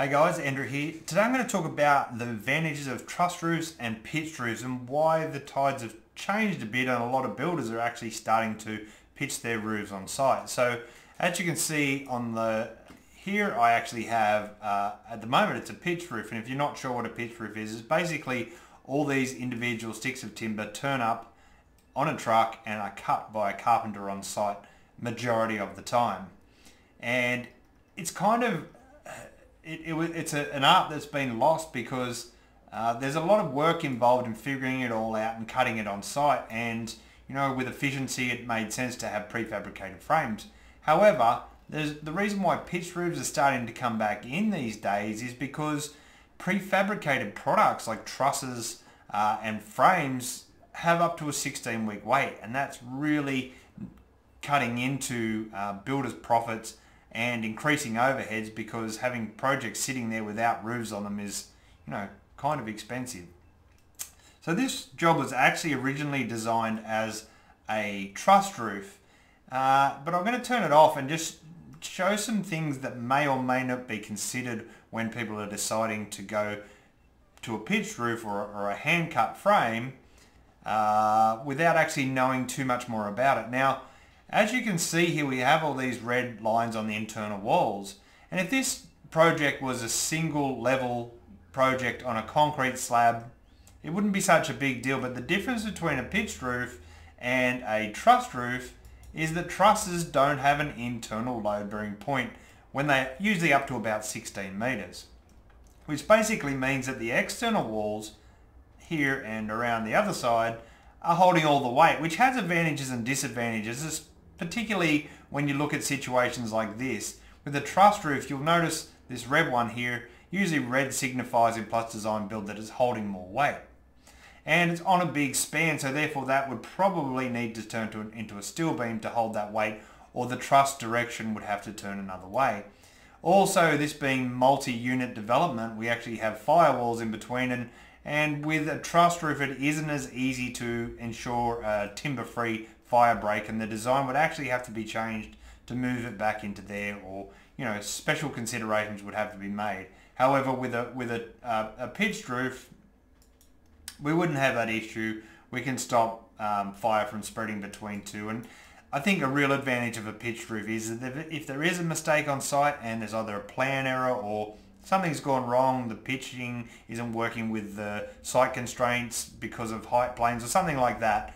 Hey guys, Andrew here. Today I'm going to talk about the advantages of truss roofs and pitched roofs and why the tides have changed a bit and a lot of builders are actually starting to pitch their roofs on site. So as you can see on the here I actually have, uh, at the moment it's a pitch roof and if you're not sure what a pitch roof is, it's basically all these individual sticks of timber turn up on a truck and are cut by a carpenter on site majority of the time. And it's kind of it, it, it's a, an art that's been lost because uh, there's a lot of work involved in figuring it all out and cutting it on site and you know with efficiency it made sense to have prefabricated frames. However, the reason why pitched roofs are starting to come back in these days is because prefabricated products like trusses uh, and frames have up to a 16 week wait and that's really cutting into uh, builders profits and increasing overheads because having projects sitting there without roofs on them is, you know, kind of expensive. So this job was actually originally designed as a truss roof, uh, but I'm going to turn it off and just show some things that may or may not be considered when people are deciding to go to a pitched roof or, or a hand cut frame uh, without actually knowing too much more about it. Now, as you can see here, we have all these red lines on the internal walls. And if this project was a single level project on a concrete slab, it wouldn't be such a big deal. But the difference between a pitched roof and a truss roof is that trusses don't have an internal load bearing point when they're usually up to about 16 meters, which basically means that the external walls here and around the other side are holding all the weight, which has advantages and disadvantages, particularly when you look at situations like this. With a truss roof, you'll notice this red one here, usually red signifies in plus design build that it's holding more weight. And it's on a big span, so therefore that would probably need to turn to, into a steel beam to hold that weight, or the truss direction would have to turn another way. Also, this being multi-unit development, we actually have firewalls in between, and, and with a truss roof, it isn't as easy to ensure a timber-free fire break and the design would actually have to be changed to move it back into there or you know special considerations would have to be made. However with a with a, uh, a pitched roof we wouldn't have that issue. We can stop um, fire from spreading between two and I think a real advantage of a pitched roof is that if there is a mistake on site and there's either a plan error or something's gone wrong, the pitching isn't working with the site constraints because of height planes or something like that,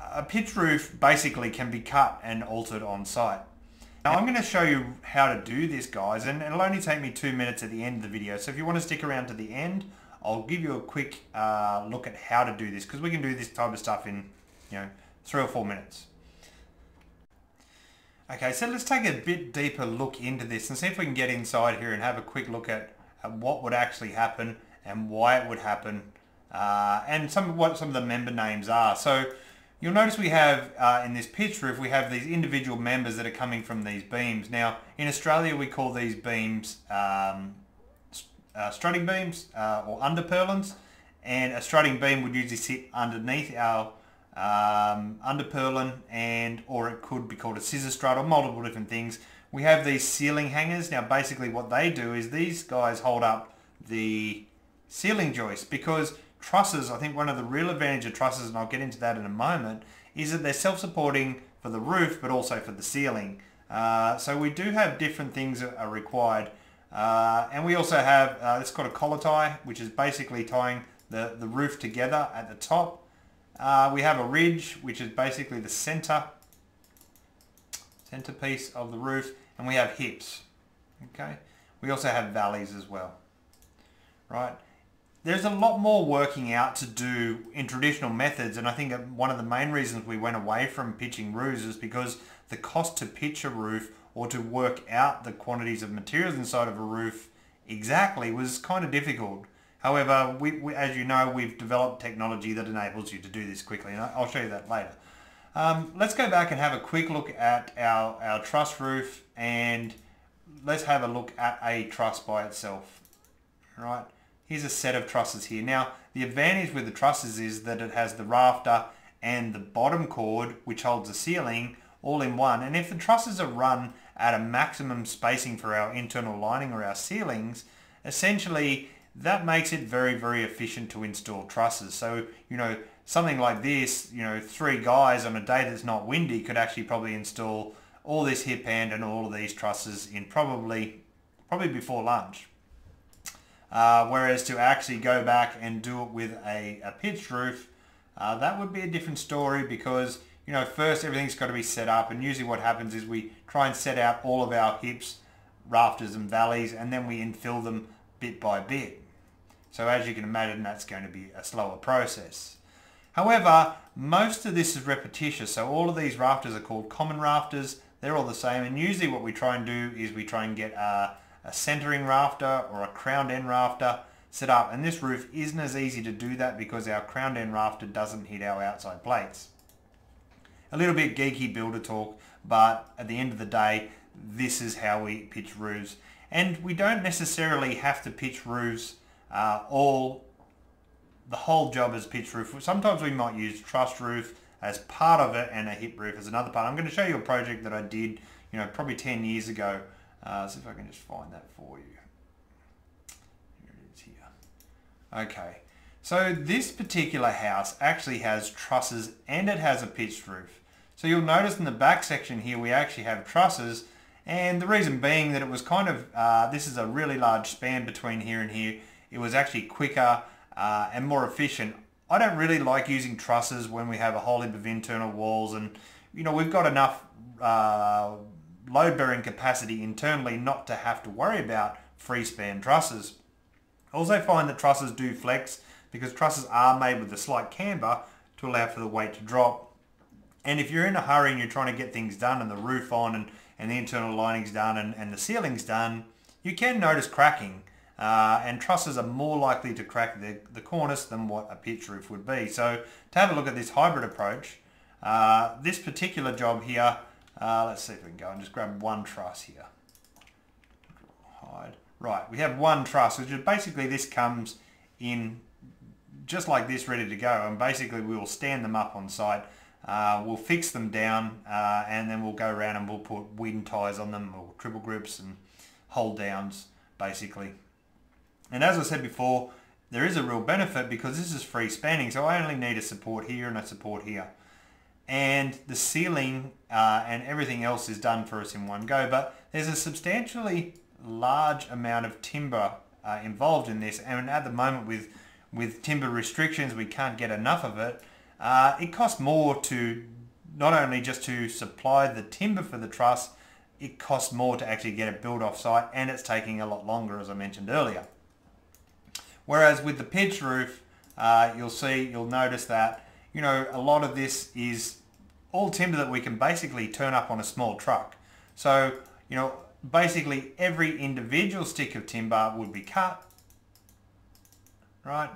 a pitch roof basically can be cut and altered on site. Now I'm going to show you how to do this guys and it'll only take me two minutes at the end of the video so if you want to stick around to the end I'll give you a quick uh, look at how to do this because we can do this type of stuff in you know three or four minutes. Okay so let's take a bit deeper look into this and see if we can get inside here and have a quick look at, at what would actually happen and why it would happen uh, and some what some of the member names are. So You'll notice we have, uh, in this pitch roof, we have these individual members that are coming from these beams. Now, in Australia, we call these beams um, uh, strutting beams uh, or underpurlins, and a strutting beam would usually sit underneath our um, underpurlin, and or it could be called a scissor strut or multiple different things. We have these ceiling hangers. Now, basically what they do is these guys hold up the ceiling joist because trusses, I think one of the real advantage of trusses, and I'll get into that in a moment, is that they're self-supporting for the roof, but also for the ceiling. Uh, so we do have different things that are required. Uh, and we also have, uh, it's called a collar tie, which is basically tying the, the roof together at the top. Uh, we have a ridge, which is basically the center, centerpiece of the roof. And we have hips, okay? We also have valleys as well, right? There's a lot more working out to do in traditional methods and I think one of the main reasons we went away from pitching roofs is because the cost to pitch a roof or to work out the quantities of materials inside of a roof exactly was kind of difficult. However, we, we, as you know, we've developed technology that enables you to do this quickly and I'll show you that later. Um, let's go back and have a quick look at our, our truss roof and let's have a look at a truss by itself. Right. Here's a set of trusses here. Now, the advantage with the trusses is that it has the rafter and the bottom cord, which holds the ceiling, all in one. And if the trusses are run at a maximum spacing for our internal lining or our ceilings, essentially that makes it very, very efficient to install trusses. So, you know, something like this, you know, three guys on a day that's not windy could actually probably install all this hip end and all of these trusses in probably, probably before lunch. Uh, whereas to actually go back and do it with a, a pitched roof, uh, that would be a different story because, you know, first everything's got to be set up and usually what happens is we try and set out all of our hips, rafters and valleys and then we infill them bit by bit. So as you can imagine, that's going to be a slower process. However, most of this is repetitious. So all of these rafters are called common rafters. They're all the same. And usually what we try and do is we try and get a, a centering rafter or a crowned end rafter set up. And this roof isn't as easy to do that because our crowned end rafter doesn't hit our outside plates. A little bit geeky builder talk, but at the end of the day, this is how we pitch roofs. And we don't necessarily have to pitch roofs uh, all the whole job is pitch roof. Sometimes we might use truss roof as part of it and a hip roof as another part. I'm going to show you a project that I did, you know, probably 10 years ago. Uh, see if I can just find that for you. Here it is here. Okay. So this particular house actually has trusses and it has a pitched roof. So you'll notice in the back section here we actually have trusses and the reason being that it was kind of, uh, this is a really large span between here and here it was actually quicker uh, and more efficient. I don't really like using trusses when we have a whole heap of internal walls and you know we've got enough uh, load bearing capacity internally not to have to worry about free span trusses. Also find that trusses do flex because trusses are made with a slight camber to allow for the weight to drop. And if you're in a hurry and you're trying to get things done and the roof on and, and the internal linings done and, and the ceilings done, you can notice cracking. Uh, and trusses are more likely to crack the, the cornice than what a pitch roof would be. So to have a look at this hybrid approach, uh, this particular job here, uh, let's see if we can go and just grab one truss here. Hide. Right, we have one truss, which is basically this comes in just like this ready to go and basically we will stand them up on site. Uh, we'll fix them down uh, and then we'll go around and we'll put wind ties on them or triple grips and hold downs basically. And as I said before, there is a real benefit because this is free spanning. So I only need a support here and a support here. And the ceiling uh, and everything else is done for us in one go. But there's a substantially large amount of timber uh, involved in this. And at the moment with, with timber restrictions, we can't get enough of it. Uh, it costs more to not only just to supply the timber for the truss, it costs more to actually get it built off site and it's taking a lot longer as I mentioned earlier. Whereas with the pitch roof, uh, you'll see, you'll notice that, you know, a lot of this is all timber that we can basically turn up on a small truck. So, you know, basically every individual stick of timber would be cut, right?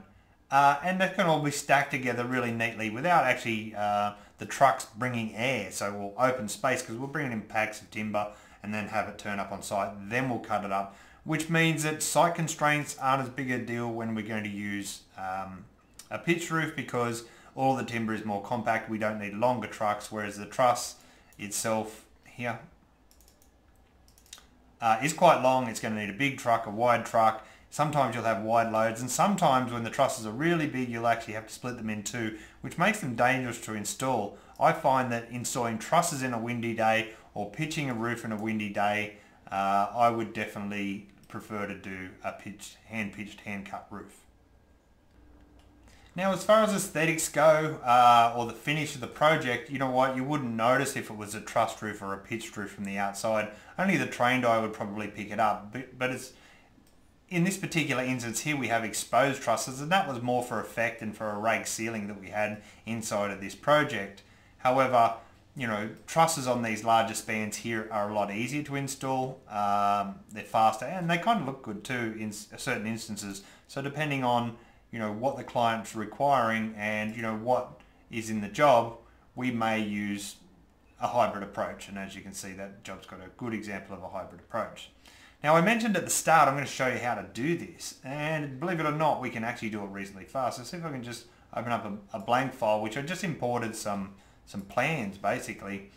Uh, and that can all be stacked together really neatly without actually uh, the trucks bringing air. So we'll open space because we'll bring it in packs of timber and then have it turn up on site. Then we'll cut it up which means that site constraints aren't as big a deal when we're going to use um, a pitch roof because all the timber is more compact. We don't need longer trucks, whereas the truss itself here uh, is quite long. It's going to need a big truck, a wide truck. Sometimes you'll have wide loads and sometimes when the trusses are really big you'll actually have to split them in two which makes them dangerous to install. I find that installing trusses in a windy day or pitching a roof in a windy day uh, I would definitely prefer to do a pitched, hand-pitched, hand-cut roof. Now as far as aesthetics go, uh, or the finish of the project, you know what, you wouldn't notice if it was a truss roof or a pitched roof from the outside. Only the trained eye would probably pick it up. But, but it's in this particular instance here we have exposed trusses and that was more for effect and for a rake ceiling that we had inside of this project. However, you know, trusses on these larger spans here are a lot easier to install. Um, they're faster and they kind of look good too in certain instances. So depending on, you know, what the client's requiring and, you know, what is in the job, we may use a hybrid approach. And as you can see, that job's got a good example of a hybrid approach. Now I mentioned at the start, I'm going to show you how to do this. And believe it or not, we can actually do it reasonably fast. So see if I can just open up a, a blank file, which I just imported some some plans basically.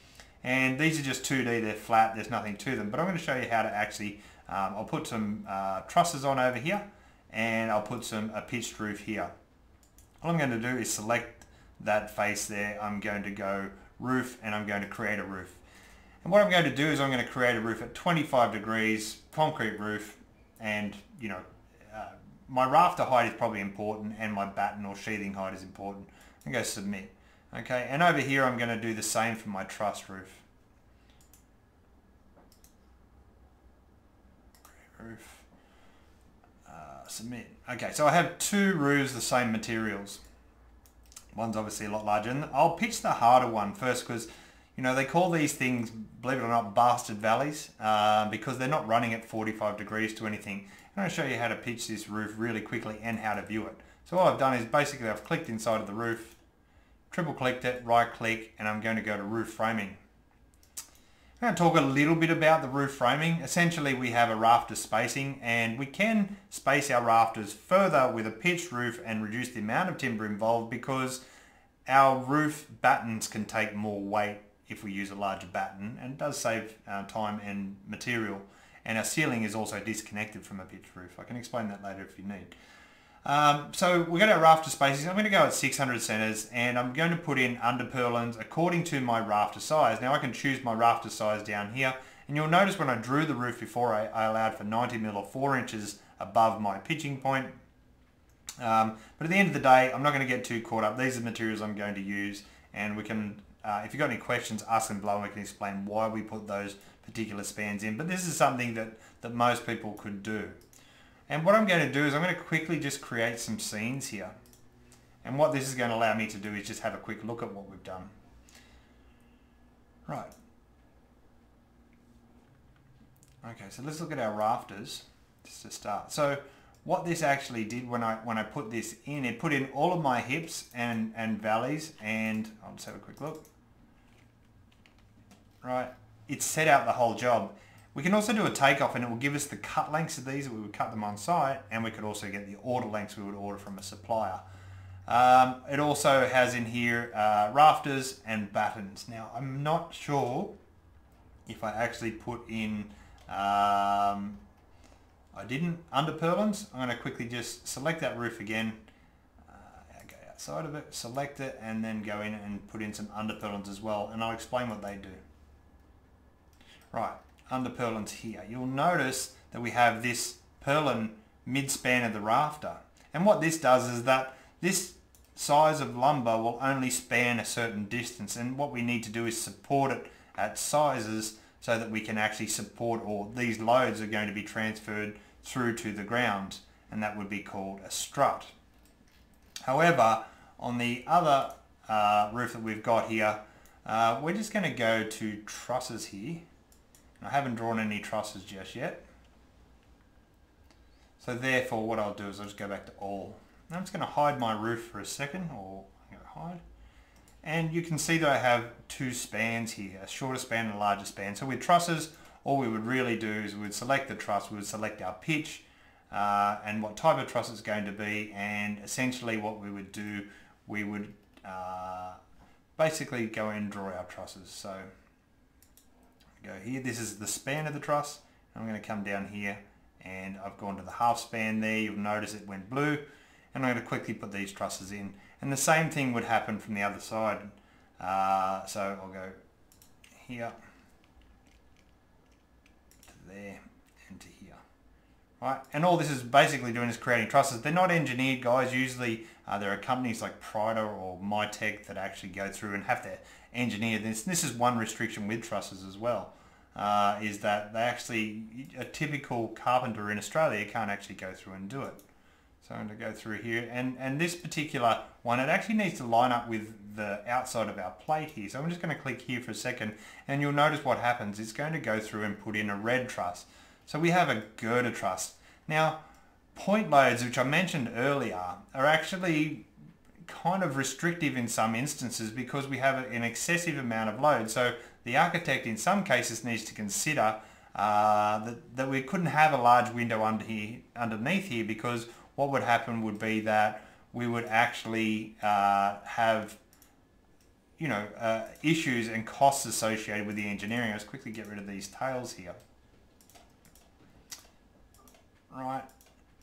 And these are just 2D, they're flat, there's nothing to them. But I'm going to show you how to actually Um, I'll put some uh, trusses on over here and I'll put some a pitched roof here. All I'm going to do is select that face there. I'm going to go roof and I'm going to create a roof. And what I'm going to do is I'm going to create a roof at 25 degrees, concrete roof, and you know, uh, my rafter height is probably important and my batten or sheathing height is important. I'm going to submit. Okay, and over here I'm going to do the same for my truss roof. Roof. Submit. Okay, so I have two roofs, the same materials. One's obviously a lot larger. And I'll pitch the harder one first because, you know, they call these things, believe it or not, bastard valleys uh, because they're not running at 45 degrees to anything. I'm going to show you how to pitch this roof really quickly and how to view it. So what I've done is basically I've clicked inside of the roof, triple clicked it, right click, and I'm going to go to roof framing. I'm going to talk a little bit about the roof framing. Essentially we have a rafter spacing and we can space our rafters further with a pitched roof and reduce the amount of timber involved because our roof battens can take more weight if we use a larger batten and it does save uh, time and material and our ceiling is also disconnected from a pitched roof. I can explain that later if you need. Um, so we're going to rafter spacing. I'm going to go at 600 centers and I'm going to put in under purlins according to my rafter size. Now I can choose my rafter size down here and you'll notice when I drew the roof before I, I allowed for 90 mil or 4 inches above my pitching point. Um, but at the end of the day, I'm not going to get too caught up. These are the materials I'm going to use and we can, uh, if you've got any questions, ask them below and we can explain why we put those particular spans in. But this is something that, that most people could do. And what I'm going to do is I'm going to quickly just create some scenes here. And what this is going to allow me to do is just have a quick look at what we've done. Right. Okay, so let's look at our rafters just to start. So what this actually did when I when I put this in, it put in all of my hips and, and valleys and I'll just have a quick look. Right, it set out the whole job. We can also do a takeoff and it will give us the cut lengths of these. We would cut them on site and we could also get the order lengths we would order from a supplier. Um, it also has in here uh, rafters and battens. Now I'm not sure if I actually put in, um, I didn't under purlins. I'm going to quickly just select that roof again, uh, go outside of it, select it and then go in and put in some under purlins as well and I'll explain what they do. Right, under purlins here. You'll notice that we have this purlin mid-span of the rafter. And what this does is that this size of lumber will only span a certain distance and what we need to do is support it at sizes so that we can actually support or these loads are going to be transferred through to the ground and that would be called a strut. However, on the other uh, roof that we've got here, uh, we're just going to go to trusses here I haven't drawn any trusses just yet. So therefore what I'll do is I'll just go back to all. Now I'm just going to hide my roof for a second, or I'm going to hide. And you can see that I have two spans here, a shorter span and a larger span. So with trusses, all we would really do is we would select the truss, we would select our pitch, uh, and what type of truss it's going to be, and essentially what we would do, we would uh, basically go and draw our trusses. So go here. This is the span of the truss. I'm going to come down here and I've gone to the half span there. You'll notice it went blue and I'm going to quickly put these trusses in. And the same thing would happen from the other side. Uh, so I'll go here to there here. Right, and all this is basically doing is creating trusses. They're not engineered guys. Usually uh, there are companies like Pryda or MiTek that actually go through and have to engineer this. This is one restriction with trusses as well, uh, is that they actually, a typical carpenter in Australia can't actually go through and do it. So I'm going to go through here and, and this particular one, it actually needs to line up with the outside of our plate here. So I'm just going to click here for a second and you'll notice what happens. It's going to go through and put in a red truss. So we have a girder truss. Now, point loads, which I mentioned earlier, are actually kind of restrictive in some instances because we have an excessive amount of load. So the architect in some cases needs to consider uh, that, that we couldn't have a large window under here, underneath here because what would happen would be that we would actually uh, have you know, uh, issues and costs associated with the engineering. Let's quickly get rid of these tails here. Right?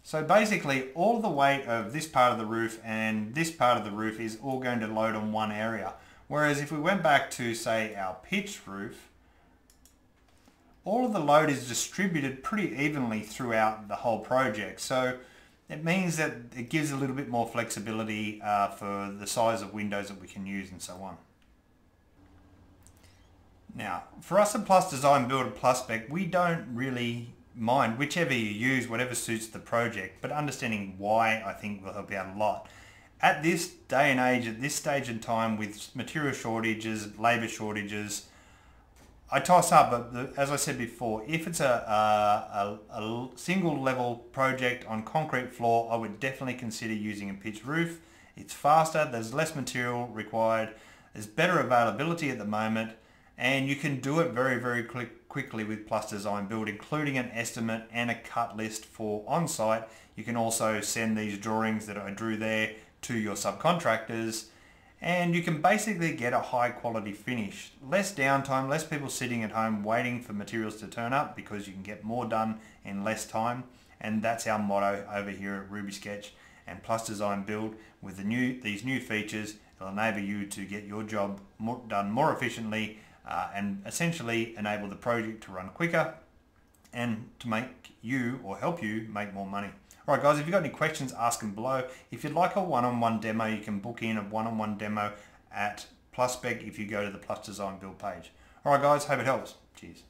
So basically all the weight of this part of the roof and this part of the roof is all going to load on one area. Whereas if we went back to say our pitched roof, all of the load is distributed pretty evenly throughout the whole project. So it means that it gives a little bit more flexibility uh, for the size of windows that we can use and so on. Now, for us at Plus Design Build Plus Spec, we don't really mind whichever you use, whatever suits the project, but understanding why I think will help you out a lot. At this day and age, at this stage in time with material shortages, labour shortages, I toss up, but as I said before, if it's a, a, a, single level project on concrete floor, I would definitely consider using a pitched roof. It's faster, there's less material required, there's better availability at the moment, and you can do it very, very quick, quickly with Plus Design Build, including an estimate and a cut list for on-site. You can also send these drawings that I drew there to your subcontractors and you can basically get a high quality finish. Less downtime, less people sitting at home waiting for materials to turn up because you can get more done in less time and that's our motto over here at Ruby Sketch and Plus Design Build with the new these new features it'll enable you to get your job more, done more efficiently uh, and essentially enable the project to run quicker and to make you or help you make more money. Alright guys, if you've got any questions, ask them below. If you'd like a one-on-one -on -one demo, you can book in a one-on-one -on -one demo at PlusSpec if you go to the Plus Design Build page. Alright guys, hope it helps. Cheers.